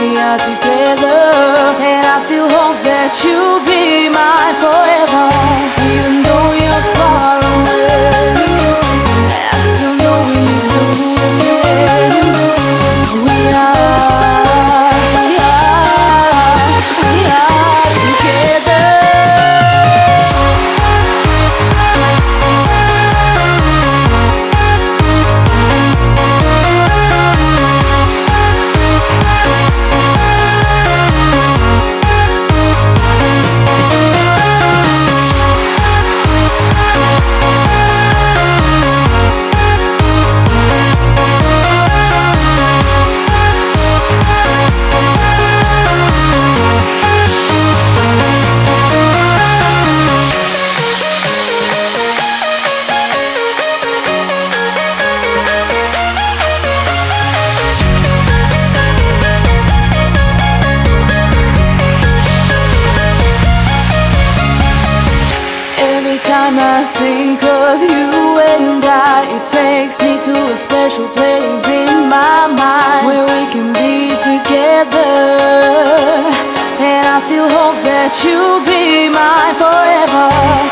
We are together, and I still hope that you'll be mine forever. Even though you're far time I think of you and I, it takes me to a special place in my mind where we can be together. And I still hope that you'll be mine forever,